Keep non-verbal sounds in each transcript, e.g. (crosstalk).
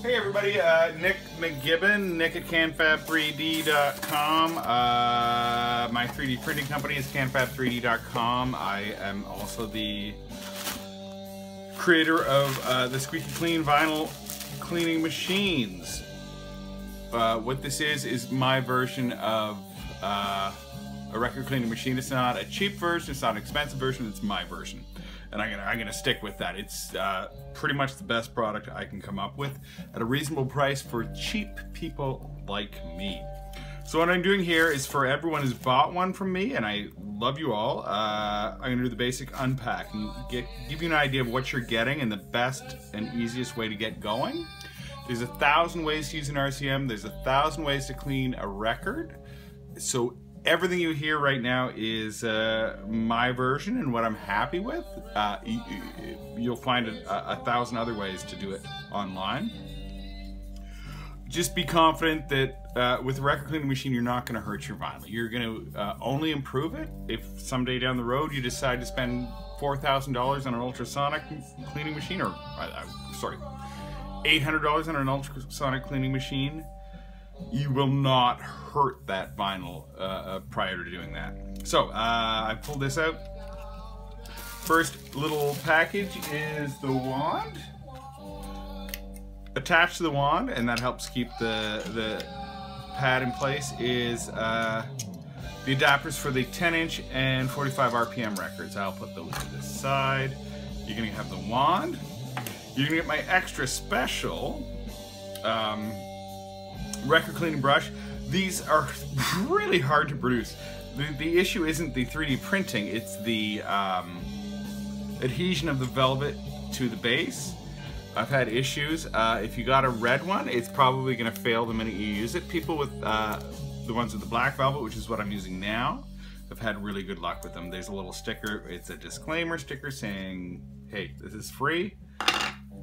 Hey everybody, uh, Nick McGibbon, Nick at CanFab3D.com. Uh, my 3D printing company is CanFab3D.com. I am also the creator of uh, the Squeaky Clean vinyl cleaning machines. Uh, what this is, is my version of uh, a record cleaning machine. It's not a cheap version, it's not an expensive version, it's my version and I'm gonna I'm gonna stick with that. It's uh, pretty much the best product I can come up with at a reasonable price for cheap people like me. So what I'm doing here is for everyone who's bought one from me, and I love you all, uh, I'm gonna do the basic unpack and get, give you an idea of what you're getting and the best and easiest way to get going. There's a thousand ways to use an RCM. There's a thousand ways to clean a record. So everything you hear right now is uh, my version and what I'm happy with. Uh, you'll find a, a, thousand other ways to do it online. Just be confident that uh, with a record cleaning machine, you're not going to hurt your vinyl. You're going to uh, only improve it if someday down the road you decide to spend $4,000 on an ultrasonic cleaning machine, or sorry, $800 on an ultrasonic cleaning machine you will not hurt that vinyl uh, uh, prior to doing that. So uh, I pulled this out. First little package is the wand. Attached to the wand, and that helps keep the, the pad in place, is uh, the adapters for the 10 inch and 45 RPM records. I'll put those to the side. You're gonna have the wand. You're gonna get my extra special um, record cleaning brush. These are (laughs) really hard to produce. The, the issue isn't the 3D printing, it's the um, adhesion of the velvet to the base. I've had issues. Uh, if you got a red one, it's probably going to fail the minute you use it. People with uh, the ones with the black velvet, which is what I'm using now, have had really good luck with them. There's a little sticker. It's a disclaimer sticker saying, hey, this is free.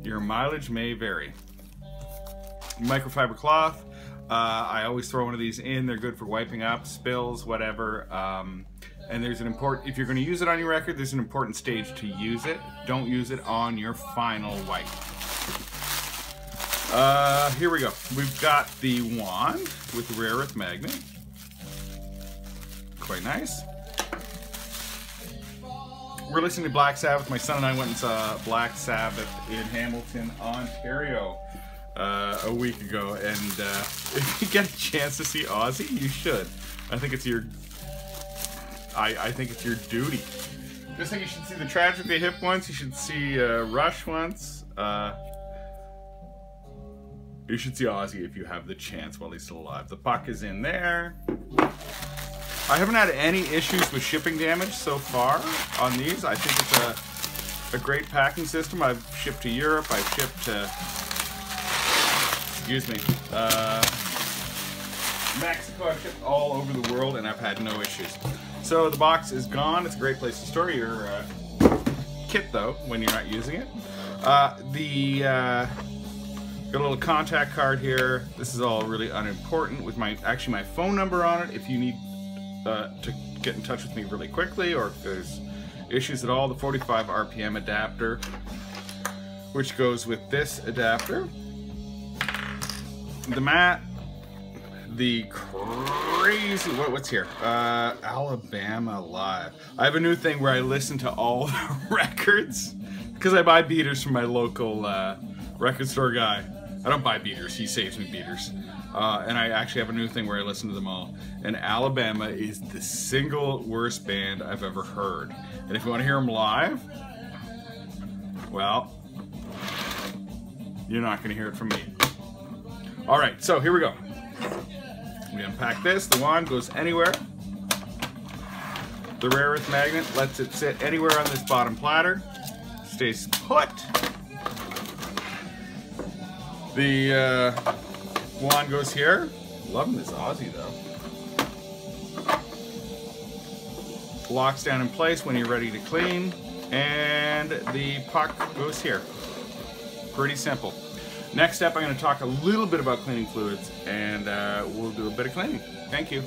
Your mileage may vary. Microfiber cloth. Uh, I always throw one of these in. They're good for wiping up spills, whatever. Um, and there's an important, if you're going to use it on your record, there's an important stage to use it. Don't use it on your final wipe. Uh, here we go. We've got the wand with the rare earth magnet. Quite nice. We're listening to Black Sabbath. My son and I went and saw Black Sabbath in Hamilton, Ontario uh, a week ago, and uh, (laughs) if you get a chance to see Ozzy, you should. I think it's your, I, I think it's your duty. Just think you should see the Tragically Hip once. You should see uh, Rush once. Uh, you should see Ozzy if you have the chance while he's still alive. The puck is in there. I haven't had any issues with shipping damage so far on these. I think it's a, a great packing system. I've shipped to Europe. I've shipped to excuse me, uh, Mexico. I've shipped all over the world and I've had no issues. So the box is gone. It's a great place to store your uh, kit though when you're not using it. Uh, the uh, got a little contact card here. This is all really unimportant with my actually my phone number on it. If you need uh, to get in touch with me really quickly or if there's issues at all, the 45 RPM adapter, which goes with this adapter the mat, the crazy, what, what's here? Uh, Alabama Live. I have a new thing where I listen to all (laughs) the records because I buy beaters from my local uh, record store guy. I don't buy beaters, he saves me beaters. Uh, and I actually have a new thing where I listen to them all. And Alabama is the single worst band I've ever heard. And if you want to hear them live, well, you're not going to hear it from me. All right, so here we go. We unpack this. The wand goes anywhere. The rare earth magnet lets it sit anywhere on this bottom platter. Stays put. The uh, wand goes here. Loving this Ozzy though. Locks down in place when you're ready to clean. And the puck goes here. Pretty simple. Next up, I'm going to talk a little bit about cleaning fluids, and uh, we'll do a bit of cleaning. Thank you.